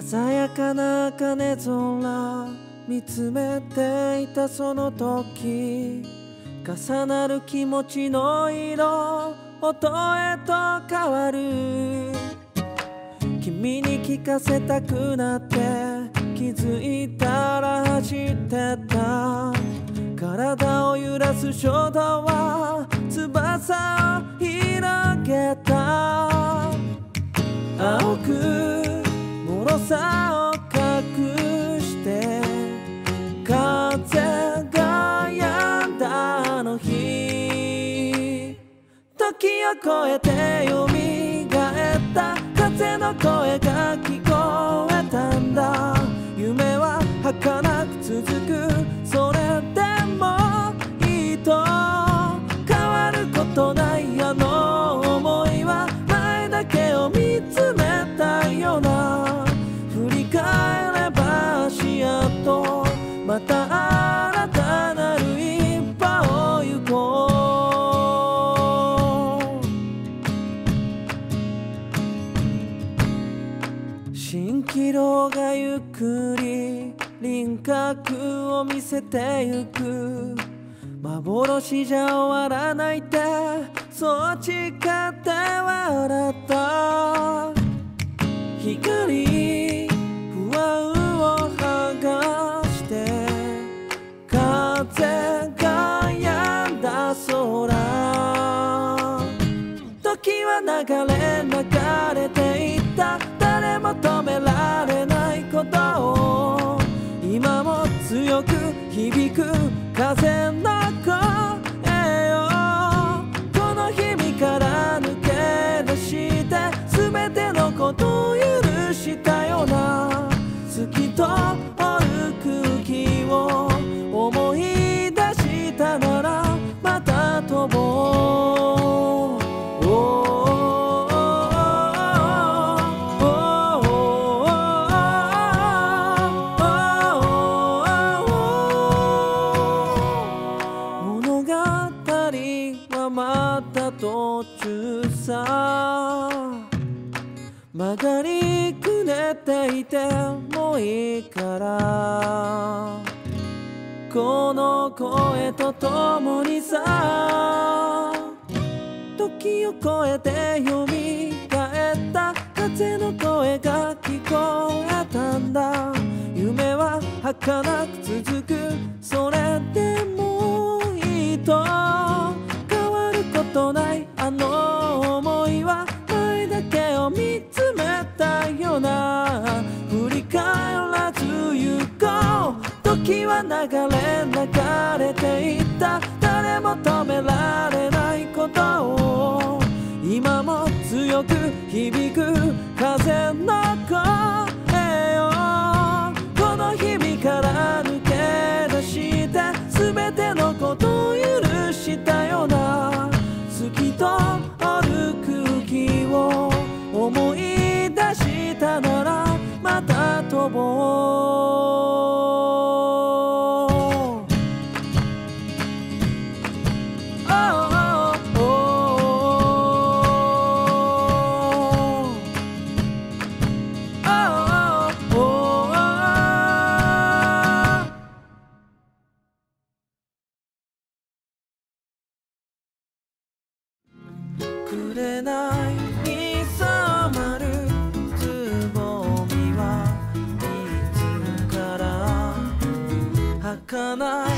鮮やかな茜空見つめていたその時重なる気持ちの色音へと変わる。君に聞かせたくなって気づいたら走ってた。体を揺らす衝動は翼を広げた。青く時を超えて蘇った風の声が聞こえたんだ。夢は儚く続く。それでもいいと変わることないあの蜃気楼がゆっくり輪郭を見せてゆく。幻じゃ終わらないってそう誓って笑った。光不安を剥がして風が止んだ空。時は流れ風の。はまた途中さ曲がりくねっていてもいいからこの声とともにさ時を超えて蘇った風の声が聞こえたんだ夢は儚く続く時は流れ流れていった誰も止められないことを今も強く響く風の声よこの日々から抜け出して全てのことを許したような透き通る空気を思い出したならまた飛ぼうくれない。に染まるつぼみはいつから儚い。